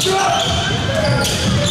Drop!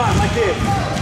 lá, Matheus.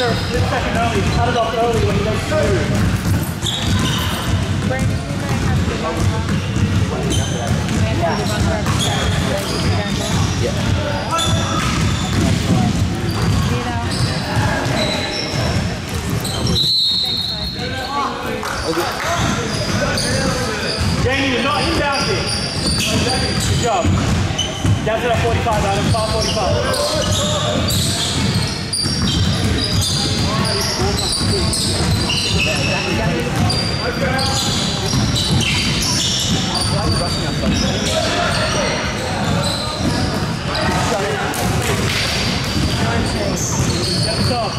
Victor split second early. He cut it off early when he goes through. you Good job. Down to that 45, Adam. Far 45. Let's go.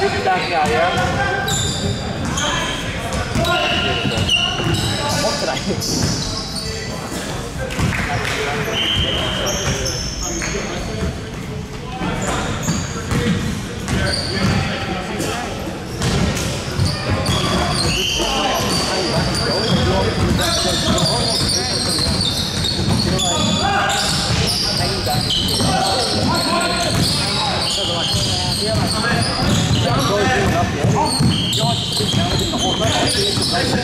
Sebenarnya ya. Mau terakhir. Thank you. goes in up the alley. Giants are sitting down within the whole thing. I think it's a great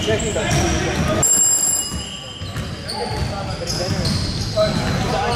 Checking that.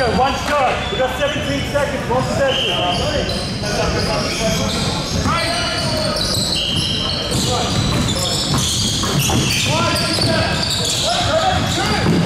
go, one shot. We got 17 seconds, one possession. Right. Right.